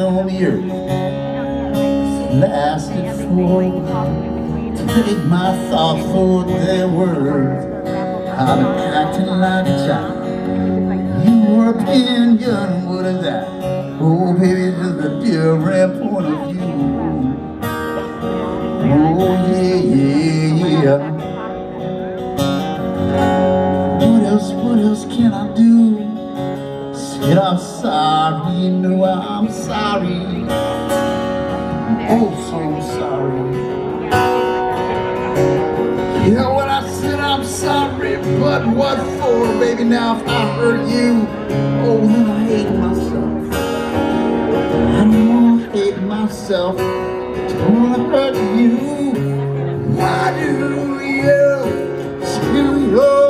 on the earth lasted for take my thoughts for their words. Been acting like a child. Your opinion, what is that? Oh, baby, is a different point of view. Oh, yeah, yeah, yeah. What else, what else can I do? Said I'm sorry, no, I'm sorry. Oh, so sorry. Yeah, when I said I'm sorry, but what for, baby? Now if I hurt you, oh, then I hate myself. I don't wanna hate myself, wanna hurt you. Why do you steal your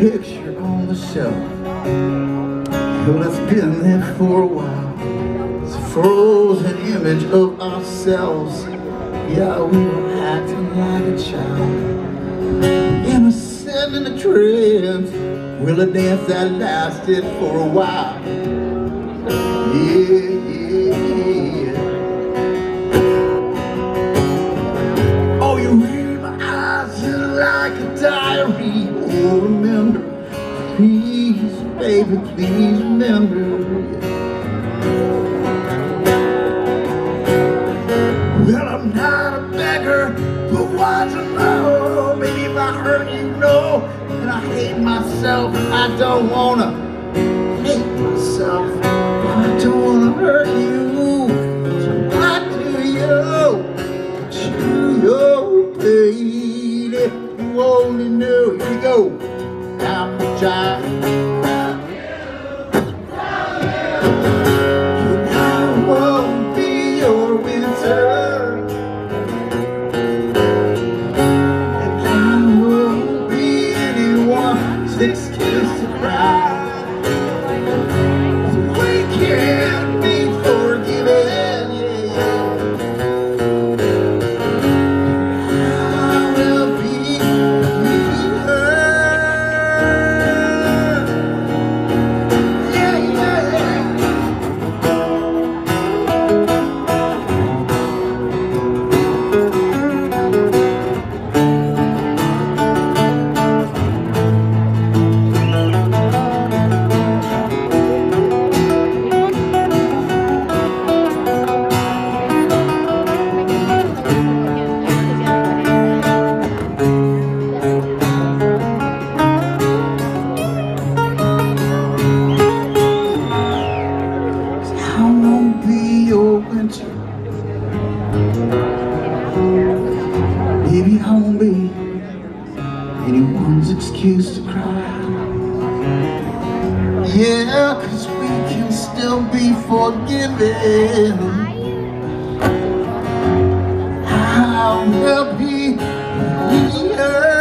picture on the shelf. Well, it's been there for a while. It's a frozen image of ourselves. Yeah, we were acting like a child. Innocent in the trance. Well, a dance that lasted for a while. Yeah, yeah, baby, please remember. Well, I'm not a beggar, but what you know, baby, if I hurt you, know, and I hate myself, I don't wanna hate myself. I don't wanna hurt you. Maybe be anyone's excuse to cry. Yeah, cause we can still be forgiven. I will be here.